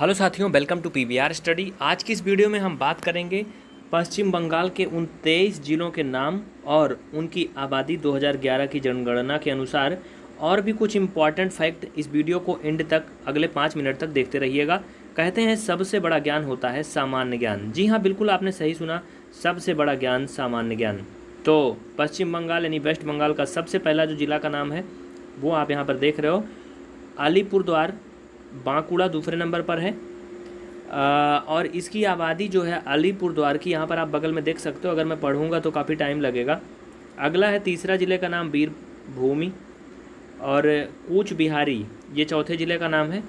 Hello साथियों welcome to PVR study आज की इस वीडियो में हम बात करेंगे पश्चिम बंगाल के उन तेईस जिलों के नाम और उनकी आबादी 2011 की जनगणना के अनुसार। और भी कुछ इंपॉर्टेंट फैक्ट इस वीडियो को एंड तक, अगले पाँच मिनट तक देखते रहिएगा। कहते हैं, सबसे बड़ा ज्ञान होता है सामान्य ज्ञान। जी हाँ बिल्कुल आपने सही सुना, सबसे बड़ा ज्ञान सामान्य ज्ञान। तो पश्चिम बंगाल यानी वेस्ट बंगाल का सबसे पहला जो जिला का नाम है, वो आप यहाँ पर देख रहे हो। अलीपुर द्वार बांकुड़ा दूसरे नंबर पर है। और इसकी आबादी जो है अलीपुर द्वार की, यहाँ पर आप बगल में देख सकते हो, अगर मैं पढ़ूँगा तो काफ़ी टाइम लगेगा। अगला है तीसरा ज़िले का नाम वीर भूमि और कूच बिहारी ये चौथे ज़िले का नाम है।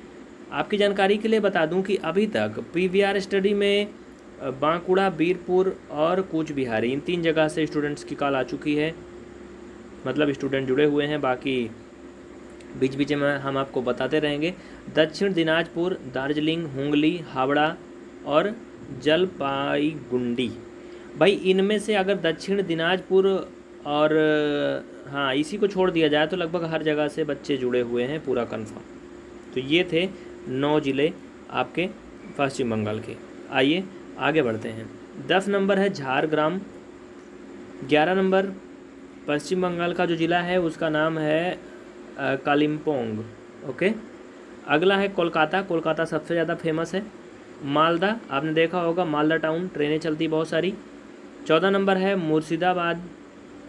आपकी जानकारी के लिए बता दूँ कि अभी तक पीवीआर स्टडी में बांकुड़ा बीरपुर और कूच बिहारी इन तीन जगह से स्टूडेंट्स की कॉल आ चुकी है। मतलब स्टूडेंट जुड़े हुए हैं, बाकी बीच बीच में हम आपको बताते रहेंगे। दक्षिण दिनाजपुर, दार्जिलिंग, हुंगली, हावड़ा और जलपाईगुंडी। भाई, इनमें से अगर दक्षिण दिनाजपुर और हाँ इसी को छोड़ दिया जाए तो लगभग हर जगह से बच्चे जुड़े हुए हैं, पूरा कन्फर्म तो ये थे नौ ज़िले आपके पश्चिम बंगाल के। आइए, आगे बढ़ते हैं। दस नंबर है झारग्राम। ग्यारह नंबर पश्चिम बंगाल का जो ज़िला है, उसका नाम है कालिम्पोंग, ओके? अगला है कोलकाता। कोलकाता सबसे ज़्यादा फ़ेमस है। मालदा, आपने देखा होगा, मालदा टाउन ट्रेनें चलती बहुत सारी। चौदह नंबर है मुर्शिदाबाद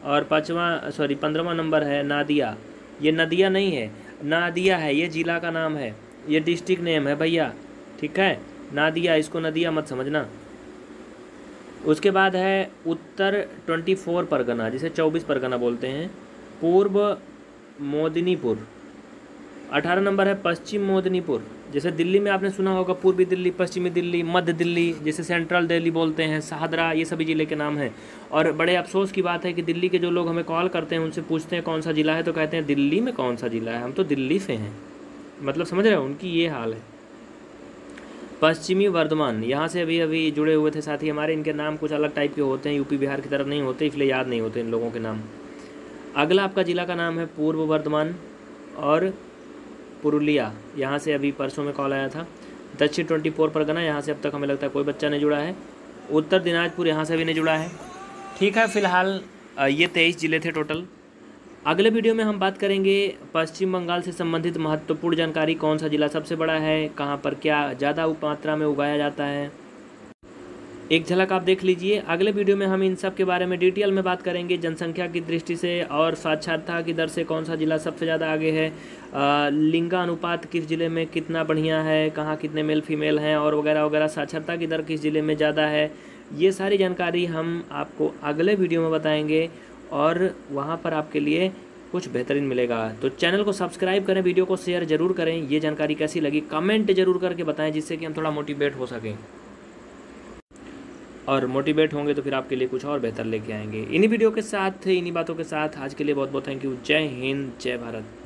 और पाँचवा सॉरी पंद्रहवा नंबर है नादिया। ये नदिया नहीं है, नादिया है, ये ज़िला का नाम है। ये डिस्ट्रिक्ट नेम है भैया, ठीक है? नादिया, इसको नदिया मत समझना। उसके बाद है उत्तर ट्वेंटी फोर परगना, जिसे चौबीस परगना बोलते हैं। पूर्व मोदिनीपुर। अठारह नंबर है पश्चिम मोदिनीपुर। जैसे दिल्ली में आपने सुना होगा, पूर्वी दिल्ली, पश्चिमी दिल्ली, मध्य दिल्ली, जैसे सेंट्रल दिल्ली बोलते हैं शाहदरा ये सभी ज़िले के नाम हैं। और बड़े अफसोस की बात है कि दिल्ली के जो लोग हमें कॉल करते हैं, उनसे पूछते हैं कौन सा ज़िला है तो कहते हैं, दिल्ली में कौन सा ज़िला है? हम तो दिल्ली से हैं। मतलब समझ रहे हो, उनकी ये हाल है। पश्चिमी वर्धमान, यहाँ से अभी अभी जुड़े हुए थे साथी हमारे, इनके नाम कुछ अलग टाइप के होते हैं, यूपी, बिहार की तरफ़ नहीं होते, इसलिए याद नहीं होते इन लोगों के नाम। अगला आपका ज़िला का नाम है पूर्व वर्धमान और पुरुलिया। यहाँ से अभी परसों में कॉल आया था। दक्षिण ट्वेंटी फोर परगना यहाँ से अब तक हमें लगता है कोई बच्चा नहीं जुड़ा है। उत्तर दिनाजपुर यहाँ से भी नहीं जुड़ा है। ठीक है, फ़िलहाल ये तेईस ज़िले थे टोटल। अगले वीडियो में हम बात करेंगे पश्चिम बंगाल से संबंधित महत्वपूर्ण जानकारी, कौन सा ज़िला सबसे बड़ा है, कहाँ पर क्या ज़्यादा मात्रा में उगाया जाता है। एक झलक आप देख लीजिए। अगले वीडियो में हम इन सब के बारे में डिटेल में बात करेंगे, जनसंख्या की दृष्टि से और साक्षरता की दर से, कौन सा ज़िला सबसे ज़्यादा आगे है लिंगा अनुपात किस ज़िले में कितना बढ़िया है, कहाँ कितने मेल फीमेल हैं और वगैरह वगैरह, साक्षरता की दर किस ज़िले में ज़्यादा है, ये सारी जानकारी हम आपको अगले वीडियो में बताएँगे और वहाँ पर आपके लिए कुछ बेहतरीन मिलेगा। तो चैनल को सब्सक्राइब करें, वीडियो को शेयर ज़रूर करें, ये जानकारी कैसी लगी, कमेंट ज़रूर करके बताएँ जिससे कि हम थोड़ा मोटिवेट हो सकें। और मोटिवेट होंगे तो फिर आपके लिए कुछ और बेहतर लेके आएँगे। इन्हीं वीडियो के साथ, इन्हीं बातों के साथ, आज के लिए बहुत बहुत थैंक यू जय हिंद, जय भारत।